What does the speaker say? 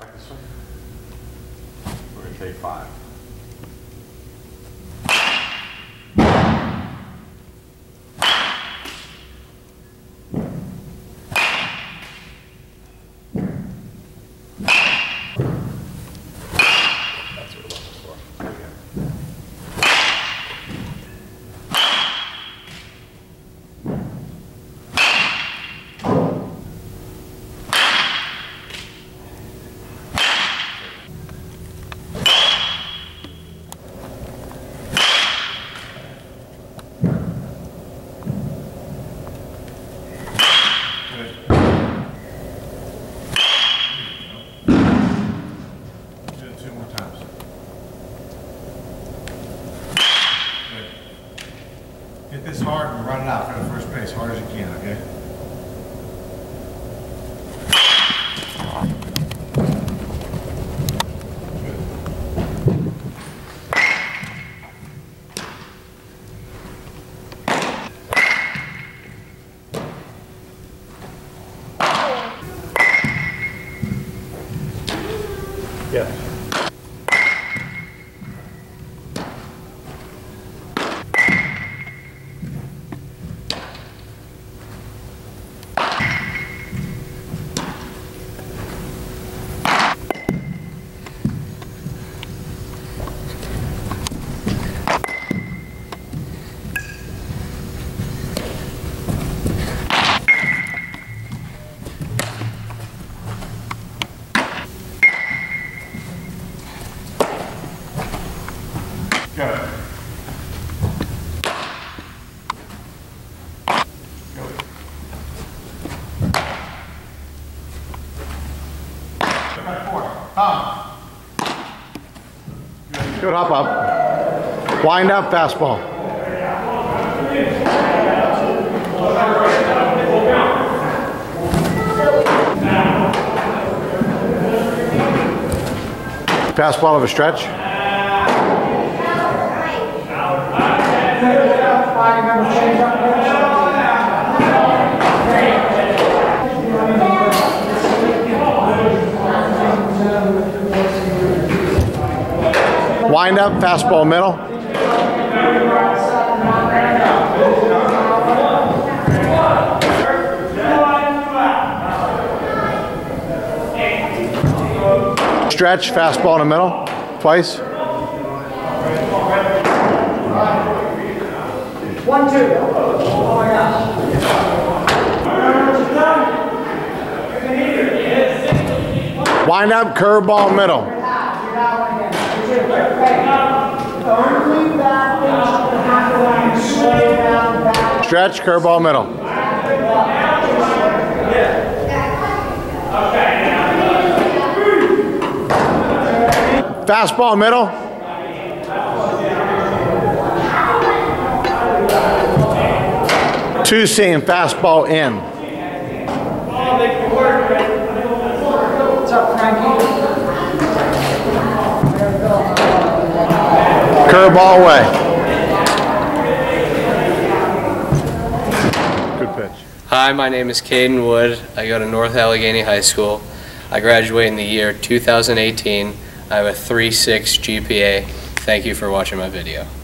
We're gonna take five. That's what we're looking for. There we go. Do it two more times. Good. Hit this hard and run it out for the first base, hard as you can, okay? Yes. Go. Go. Four. Tom. Good hop up. Wind up fastball. Fastball of a stretch. Wind up, fastball middle. Stretch, fastball in the middle, twice. One, two. Oh my gosh. Wind up, curveball middle. Stretch, curveball middle. Fastball middle. Two seam, fastball in. Curveball away. Good pitch. Hi, my name is Caiden Wood. I go to North Allegheny High School. I graduate in the year 2018. I have a 3.6 GPA. Thank you for watching my video.